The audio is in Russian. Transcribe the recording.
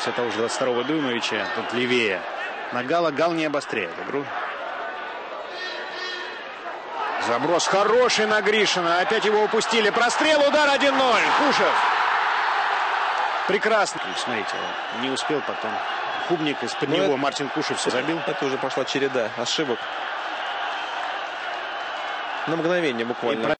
все того же 22-го Дуймовича, тут левее. На Гала Гал не обостряет игру. Заброс хороший на Гришина. Опять его упустили. Прострел, удар 1-0. Кушев. Прекрасно. Ну, смотрите, не успел потом. Хубник из-под ну, него это- Мартин Кушев все забил. Это уже пошла череда ошибок. На мгновение буквально.